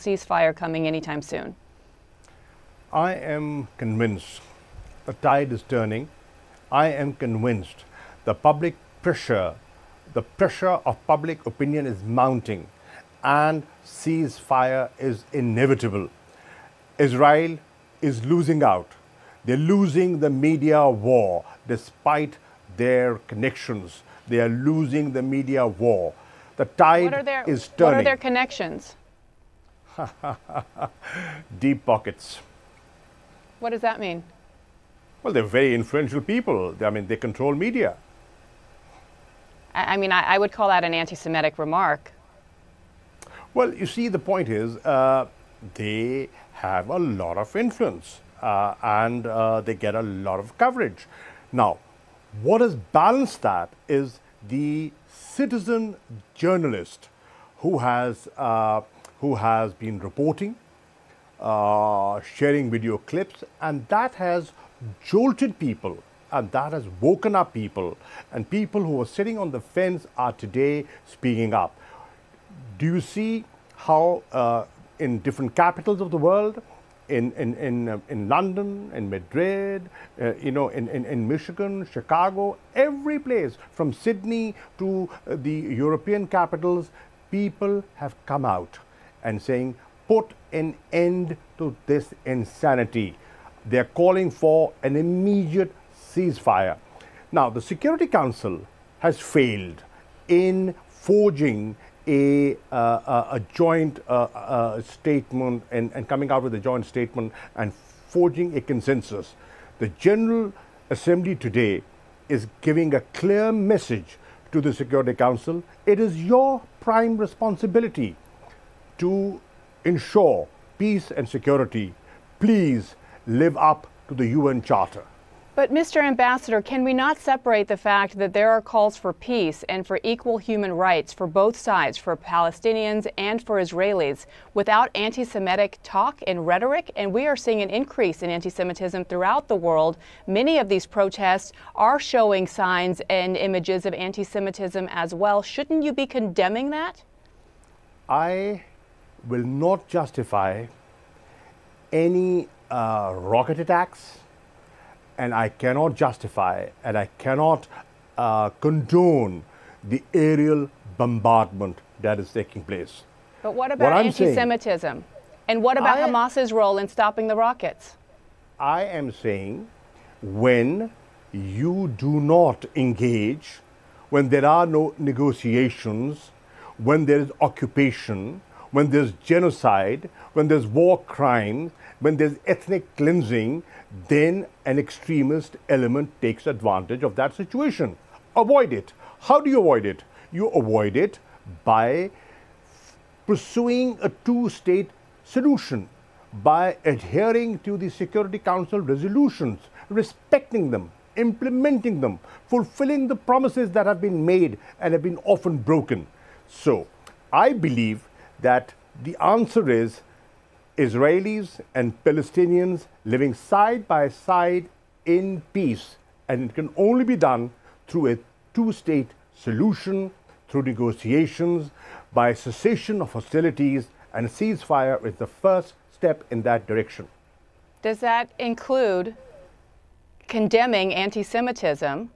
ceasefire coming anytime soon? I am convinced the tide is turning. I am convinced the public pressure, the pressure of public opinion is mounting and ceasefire is inevitable. Israel is losing out. They're losing the media war despite their connections. They are losing the media war. The tide What are their, is what are turning. their connections? Deep pockets. What does that mean? Well, they're very influential people. I mean, they control media. I, I mean, I, I would call that an anti Semitic remark. Well, you see, the point is uh, they have a lot of influence uh, and uh, they get a lot of coverage. Now, what has balanced that is the citizen journalist who has, uh, who has been reporting, uh, sharing video clips, and that has jolted people and that has woken up people. And people who were sitting on the fence are today speaking up. Do you see how uh, in different capitals of the world, in, in, in, uh, in London, in Madrid, uh, you know, in, in, in Michigan, Chicago, every place, from Sydney to uh, the European capitals, people have come out and saying, put an end to this insanity. They're calling for an immediate ceasefire. Now, the Security Council has failed in forging a, uh, a, joint uh, uh, statement and, and coming out with a joint statement and forging a consensus. The General Assembly today is giving a clear message to the Security Council. It is your prime responsibility to ensure peace and security. Please live up to the UN Charter. But, Mr. Ambassador, can we not separate the fact that there are calls for peace and for equal human rights for both sides, for Palestinians and for Israelis, without anti Semitic talk and rhetoric? And we are seeing an increase in anti Semitism throughout the world. Many of these protests are showing signs and images of anti Semitism as well. Shouldn't you be condemning that? I will not justify any uh, rocket attacks, and I cannot justify and I cannot uh, condone the aerial bombardment that is taking place. But what about I'm anti saying- Semitism? And what about I- Hamas's role in stopping the rockets? I am saying when you do not engage, when there are no negotiations, when there is occupation, when there's genocide, when there's war crimes, when there's ethnic cleansing, then an extremist element takes advantage of that situation. Avoid it. How do you avoid it? You avoid it by pursuing a two state solution by adhering to the Security Council resolutions, respecting them, implementing them, fulfilling the promises that have been made and have been often broken. So, I believe that the answer is Israelis and Palestinians living side by side in peace, and it can only be done through a two state solution, through negotiations, by cessation of hostilities, and ceasefire is the first step in that direction. Does that include condemning anti Semitism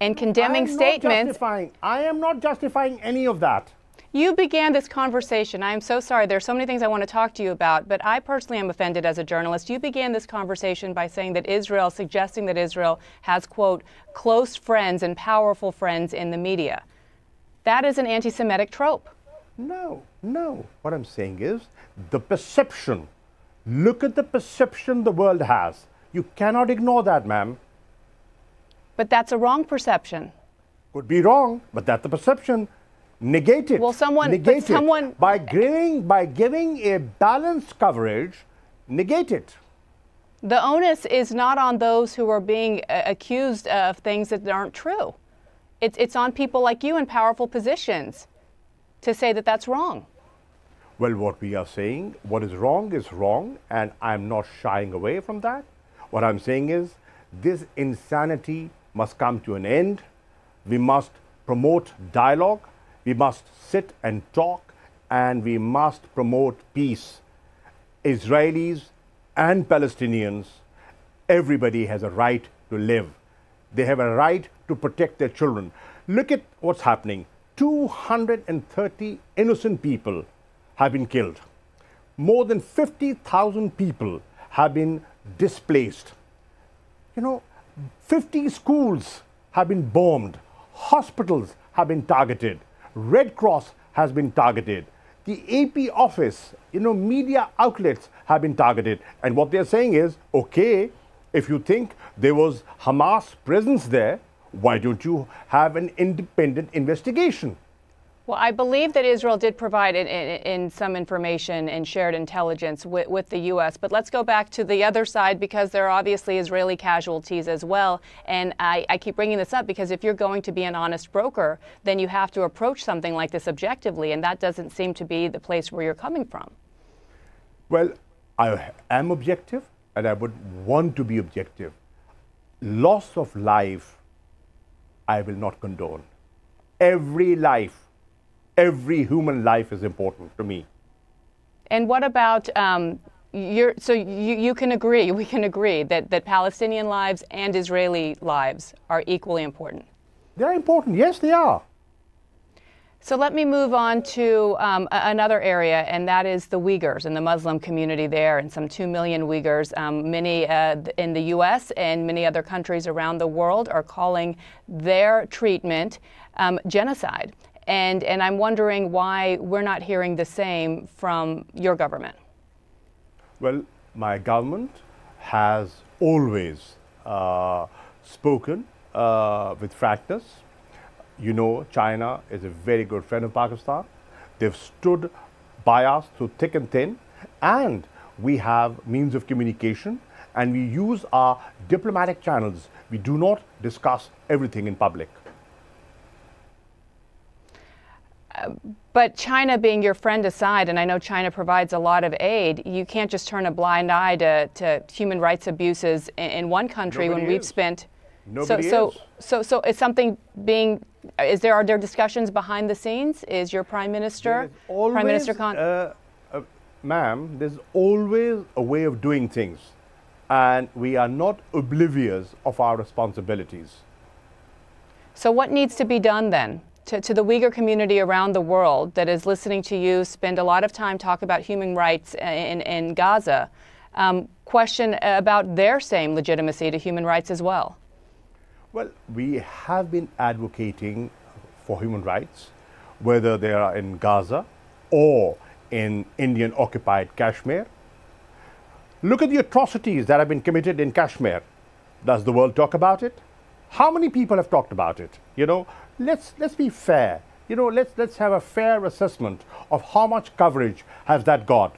and condemning I am statements? Not justifying, I am not justifying any of that. You began this conversation. I am so sorry. There are so many things I want to talk to you about, but I personally am offended as a journalist. You began this conversation by saying that Israel, suggesting that Israel has, quote, close friends and powerful friends in the media. That is an anti Semitic trope. No, no. What I'm saying is the perception. Look at the perception the world has. You cannot ignore that, ma'am. But that's a wrong perception. Could be wrong, but that's the perception. Negate it. Well, someone- negate someone- it. by giving by giving a balanced coverage. Negate it. The onus is not on those who are being uh, accused of things that aren't true. It's, it's on people like you in powerful positions to say that that's wrong. Well, what we are saying, what is wrong is wrong, and I'm not shying away from that. What I'm saying is this insanity must come to an end. We must promote dialogue. We must sit and talk and we must promote peace. Israelis and Palestinians, everybody has a right to live. They have a right to protect their children. Look at what's happening 230 innocent people have been killed, more than 50,000 people have been displaced. You know, 50 schools have been bombed, hospitals have been targeted, Red Cross has been targeted, the AP office, you know, media outlets have been targeted. And what they're saying is, okay, if you think there was Hamas presence there, why don't you have an independent investigation? Well, I believe that Israel did provide in, in, in some information and shared intelligence with, with, the U.S. But let's go back to the other side because there are obviously Israeli casualties as well. And I, I keep bringing this up because if you're going to be an honest broker, then you have to approach something like this objectively, and that doesn't seem to be the place where you're coming from. Well, I am objective, and I would want to be objective. Loss of life, I will not condone. Every life every human life is important to me. And what about um, your, so you, you can agree, we can agree that, that Palestinian lives and Israeli lives are equally important? They're important, yes, they are. So let me move on to um, another area, and that is the Uyghurs and the Muslim community there, and some 2 million Uyghurs. Um, many uh, in the U.S. and many other countries around the world are calling their treatment um, genocide. And, and I'm wondering why we're not hearing the same from your government. Well, my government has always uh, spoken uh, with frankness. You know, China is a very good friend of Pakistan. They've stood by us through thick and thin, and we have means of communication, and we use our diplomatic channels. We do not discuss everything in public. But China being your friend aside, and I know China provides a lot of aid, you can't just turn a blind eye to, to human rights abuses in, in one country Nobody when we've spent. Nobody so, is. so, so, so is something being? Is there are there discussions behind the scenes? Is your prime minister, always, Prime Minister Khan? Uh, uh, ma'am, there's always a way of doing things, and we are not oblivious of our responsibilities. So, what needs to be done then? To, to the Uyghur community around the world that is listening to you spend a lot of time talk about human rights in, in Gaza, um, question about their same legitimacy to human rights as well? Well, we have been advocating for human rights, whether they are in Gaza or in Indian occupied Kashmir. Look at the atrocities that have been committed in Kashmir. Does the world talk about it? How many people have talked about it? You know, let's let's be fair. You know, let's let's have a fair assessment of how much coverage has that got.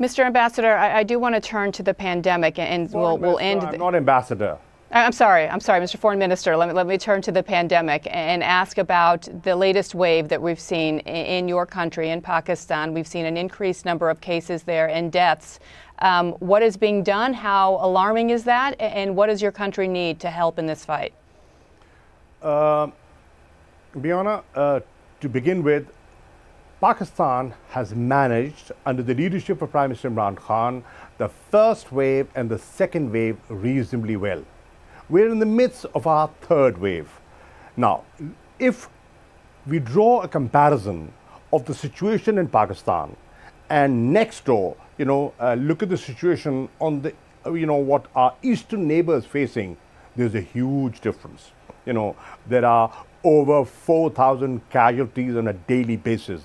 Mr. Ambassador, I, I do want to turn to the pandemic, and we'll we'll end. I'm not ambassador. I'm sorry, I'm sorry, Mr. Foreign Minister. Let me, let me turn to the pandemic and ask about the latest wave that we've seen in your country, in Pakistan. We've seen an increased number of cases there and deaths. Um, what is being done? How alarming is that? And what does your country need to help in this fight? Uh, Bianna, uh, to begin with, Pakistan has managed, under the leadership of Prime Minister Imran Khan, the first wave and the second wave reasonably well. We're in the midst of our third wave. Now, if we draw a comparison of the situation in Pakistan and next door, you know, uh, look at the situation on the, you know, what our eastern neighbors facing, there's a huge difference. You know, there are over 4,000 casualties on a daily basis.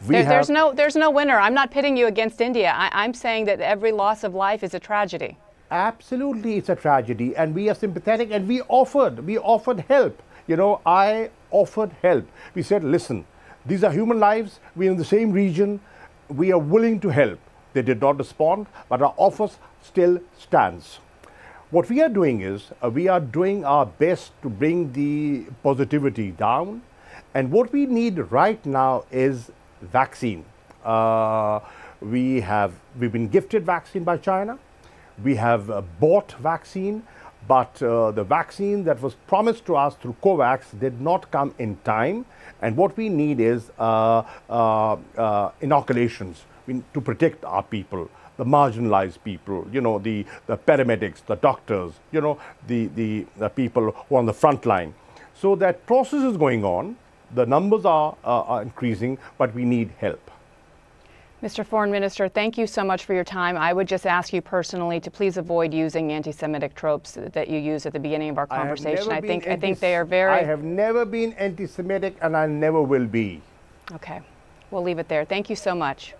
There, there's no there's no winner. I'm not pitting you against India. I, am saying that every loss of life is a tragedy. Absolutely, it's a tragedy, and we are sympathetic, and we offered we offered help. You know, I offered help. We said, listen, these are human lives. We're in the same region. We are willing to help. They did not respond, but our offer still stands. What we are doing is uh, we are doing our best to bring the positivity down. And what we need right now is vaccine. Uh, we have we've been gifted vaccine by China. We have uh, bought vaccine. but uh, the vaccine that was promised to us through COVAX did not come in time. And what we need is uh, uh, uh inoculations to protect our people, the marginalized people, you know, the, the paramedics, the doctors, you know, the, the, the people who are on the front line. So that process is going on. The numbers are, uh, are increasing, but we need help. Mr. Foreign Minister, thank you so much for your time. I would just ask you personally to please avoid using anti-Semitic tropes that you used at the beginning of our conversation. I, I think I think they are very. I have never been anti-Semitic, and I never will be. Okay, we'll leave it there. Thank you so much.